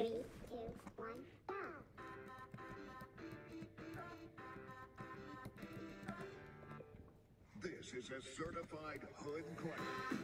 This is a certified hood classic.